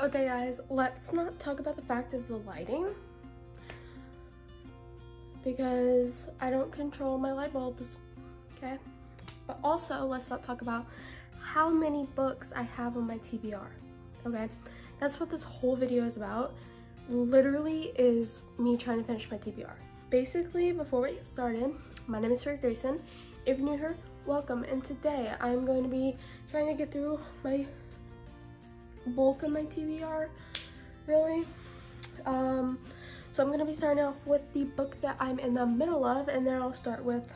Okay guys, let's not talk about the fact of the lighting because I don't control my light bulbs, okay? But also, let's not talk about how many books I have on my TBR, okay? That's what this whole video is about. Literally is me trying to finish my TBR. Basically, before we get started, my name is Sarah Gracen. If you're new here, welcome. And today I'm going to be trying to get through my bulk of my TBR, really. Um, so I'm gonna be starting off with the book that I'm in the middle of, and then I'll start with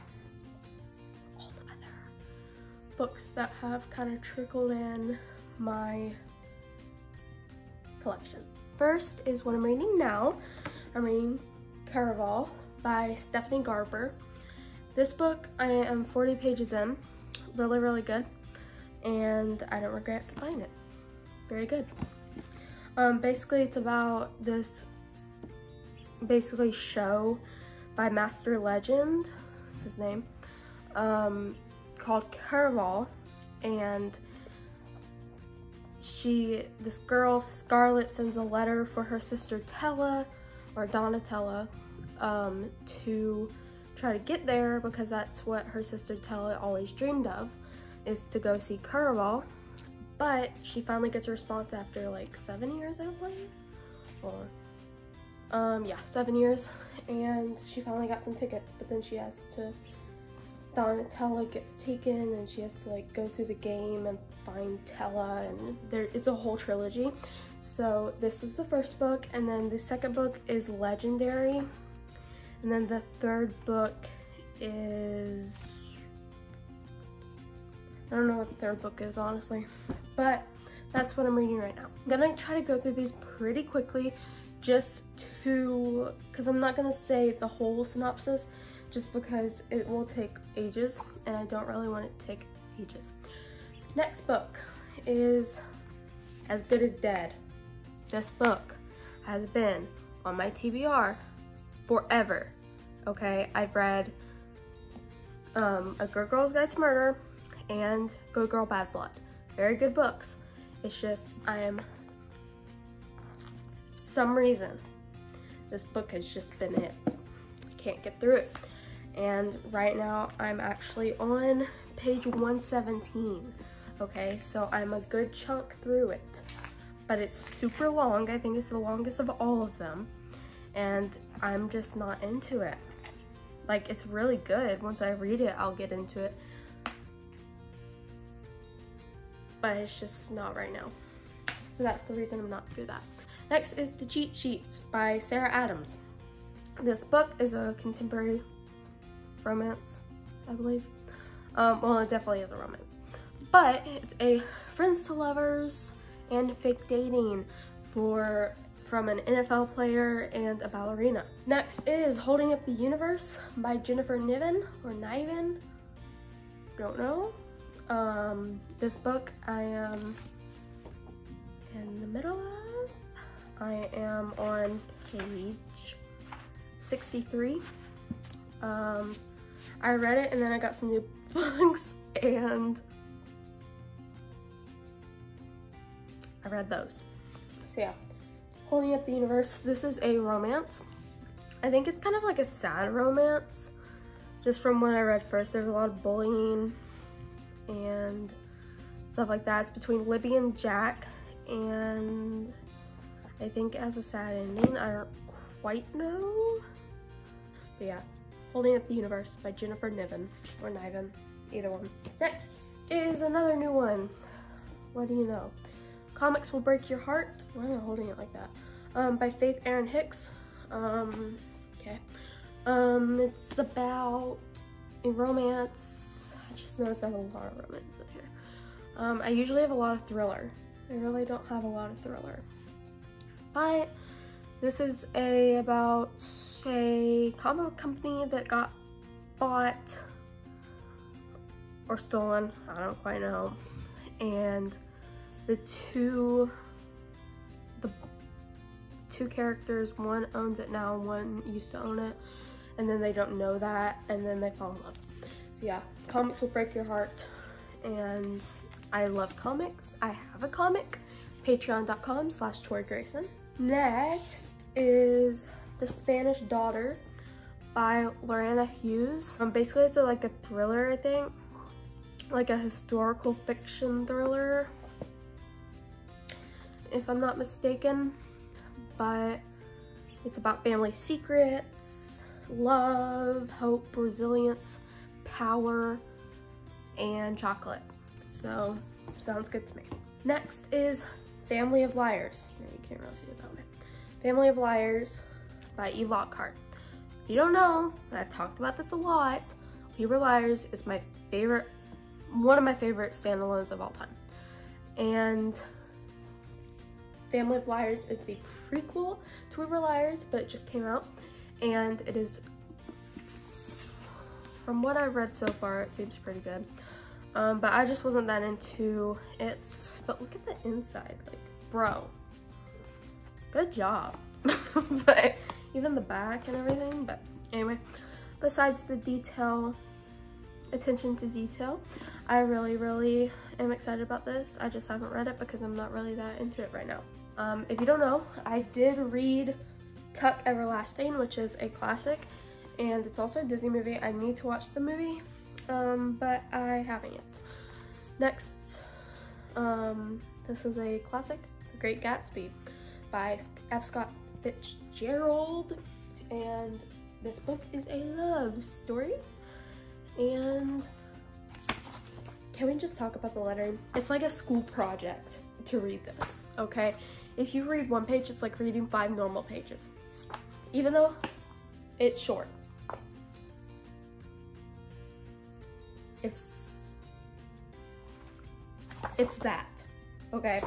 all the other books that have kind of trickled in my collection. First is what I'm reading now. I'm reading Caraval by Stephanie Garber. This book, I am 40 pages in, really, really good, and I don't regret buying it very good. Um, basically, it's about this basically show by Master Legend, that's his name, um, called Caraval, and she, this girl, Scarlet, sends a letter for her sister Tella, or Donatella, um, to try to get there because that's what her sister Tella always dreamed of, is to go see Caraval. But she finally gets a response after like seven years, I believe. Or, um, yeah, seven years. And she finally got some tickets, but then she has to, Donatella gets taken and she has to like go through the game and find Tella and there it's a whole trilogy. So this is the first book and then the second book is Legendary. And then the third book is, I don't know what the third book is, honestly but that's what I'm reading right now. I'm gonna try to go through these pretty quickly just to, because I'm not gonna say the whole synopsis just because it will take ages and I don't really want it to take ages. Next book is As Good as Dead. This book has been on my TBR forever, okay? I've read um, A Good Girl's Guide to Murder and Good Girl Bad Blood very good books. It's just I am some reason this book has just been it. I can't get through it. And right now I'm actually on page 117. Okay, so I'm a good chunk through it. But it's super long. I think it's the longest of all of them. And I'm just not into it. Like, it's really good. Once I read it, I'll get into it but it's just not right now. So that's the reason I'm not through that. Next is The Cheat Sheet by Sarah Adams. This book is a contemporary romance, I believe. Um, well, it definitely is a romance. But it's a friends to lovers and fake dating for from an NFL player and a ballerina. Next is Holding Up the Universe by Jennifer Niven or Niven. Don't know. Um, this book I am in the middle of. I am on page 63. Um, I read it and then I got some new books and I read those. So yeah, Holding Up the Universe. This is a romance. I think it's kind of like a sad romance. Just from what I read first, there's a lot of bullying and stuff like that. It's between Libby and Jack, and I think as a sad ending. I don't quite know. But yeah, Holding Up the Universe by Jennifer Niven, or Niven, either one. Next is another new one. What do you know? Comics Will Break Your Heart. Why am I holding it like that? Um, by Faith Erin Hicks. Um, okay. Um, it's about a romance I just noticed I have a lot of romance in here. Um, I usually have a lot of thriller. I really don't have a lot of thriller. But this is a about a comic company that got bought or stolen. I don't quite know. And the two the two characters, one owns it now, one used to own it, and then they don't know that, and then they fall in love So yeah, comics will break your heart. And I love comics. I have a comic patreon.com slash Tori Gracen. Next is The Spanish Daughter by Lorena Hughes. Um, basically, it's a, like a thriller, I think. Like a historical fiction thriller, if I'm not mistaken. But it's about family secrets, love, hope, resilience, power, and chocolate. So, sounds good to me. Next is Family of Liars. You can't really see it that. Family of Liars by E. Lockhart. If you don't know, I've talked about this a lot, We Were Liars is my favorite, one of my favorite standalones of all time. And Family of Liars is the prequel to We Were Liars, but it just came out. And it is, from what I've read so far, it seems pretty good. Um, but I just wasn't that into it. But look at the inside, like, bro, good job. but even the back and everything. But anyway, besides the detail, attention to detail, I really, really am excited about this. I just haven't read it because I'm not really that into it right now. Um, if you don't know, I did read Tuck Everlasting, which is a classic, and it's also a Disney movie. I need to watch the movie, um, but I haven't yet. Next, um, this is a classic, The Great Gatsby by F. Scott Fitzgerald and this book is a love story and can we just talk about the lettering? It's like a school project to read this, okay? If you read one page, it's like reading five normal pages, even though it's short. It's, it's that, okay?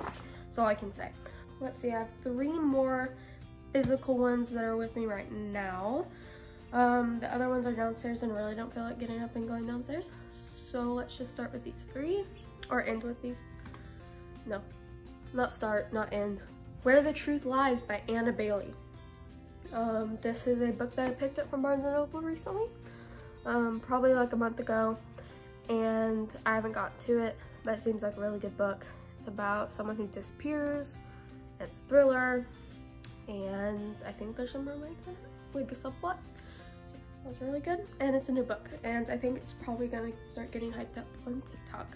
That's all I can say. Let's see, I have three more physical ones that are with me right now. Um, the other ones are downstairs and really don't feel like getting up and going downstairs. So let's just start with these three or end with these. No, not start, not end. Where the Truth Lies by Anna Bailey. Um, this is a book that I picked up from Barnes & Noble recently, um, probably like a month ago, and I haven't got to it, but it seems like a really good book. It's about someone who disappears, it's a thriller, and I think there's some romance in it, like a subplot. So it sounds really good. And it's a new book, and I think it's probably gonna start getting hyped up on TikTok.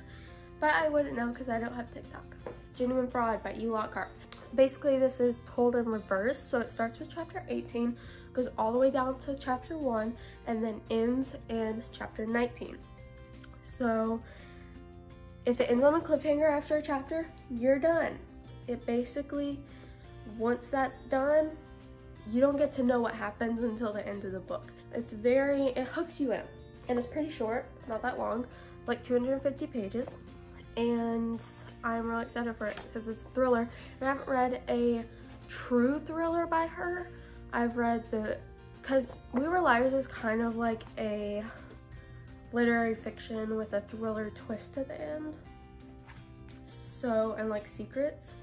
But I wouldn't know because I don't have TikTok. Genuine Fraud by E. Lockhart. Basically, this is told in reverse. So it starts with chapter 18, goes all the way down to chapter 1, and then ends in chapter 19. So if it ends on a cliffhanger after a chapter, you're done. It basically once that's done, you don't get to know what happens until the end of the book. It's very, it hooks you in. And it's pretty short, not that long, like 250 pages. And I'm really excited for it because it's a thriller. And I haven't read a true thriller by her. I've read the, because We Were Liars is kind of like a literary fiction with a thriller twist at the end. So, and like secrets.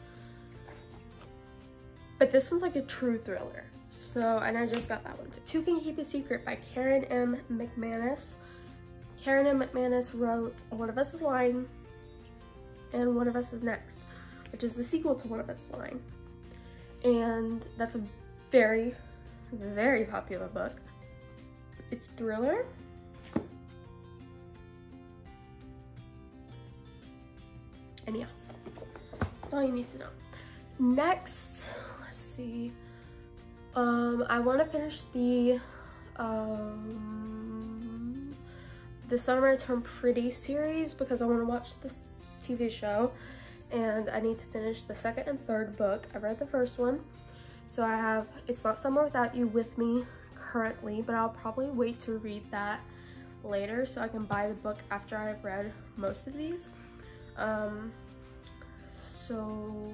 But this one's like a true thriller. So, and I just got that one. too. Two Can Keep a Secret by Karen M. McManus. Karen M. McManus wrote One of Us is Lying and One of Us is Next, which is the sequel to One of Us is Lying. And that's a very, very popular book. It's thriller. And yeah, that's all you need to know. Next, let's see. Um, I want to finish the um, the Summer I Turn Pretty series because I want to watch this TV show and I need to finish the second and third book. I read the first one, so I have It's Not Summer Without You with me currently, but I'll probably wait to read that later so I can buy the book after I've read most of these. Um, so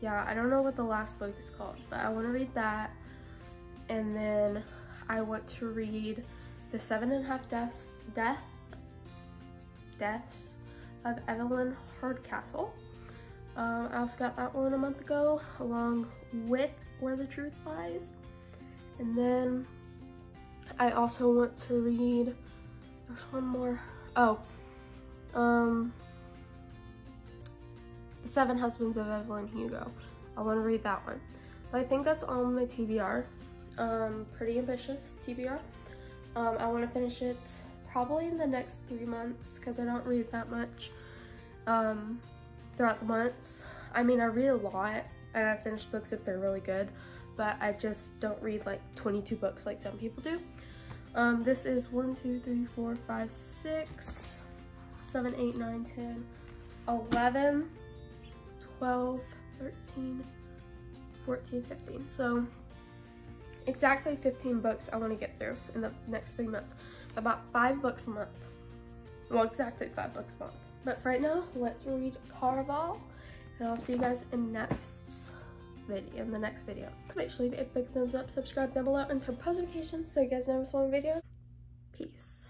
yeah, I don't know what the last book is called, but I want to read that. And then I want to read The Seven and a Half Deaths, Death, Deaths of Evelyn Hardcastle. Um, I also got that one a month ago, along with Where the Truth Lies. And then I also want to read, there's one more. Oh, um, Seven Husbands of Evelyn Hugo. I want to read that one. But I think that's all my TBR. Um, pretty ambitious TBR. Um, I want to finish it probably in the next three months because I don't read that much um, throughout the months. I mean, I read a lot and I finish books if they're really good, but I just don't read like 22 books like some people do. Um, this is 1, 2, 3, 4, 5, 6, 7, 8, 9, 10, 11, 12, 13, 14, 15. So exactly 15 books I want to get through in the next three months. About five books a month. Well, exactly five books a month. But for right now, let's read Caraval. And I'll see you guys in next video, in the next video. Make sure you leave a big thumbs up, subscribe down below, and turn post notifications so you guys never miss one video. Peace.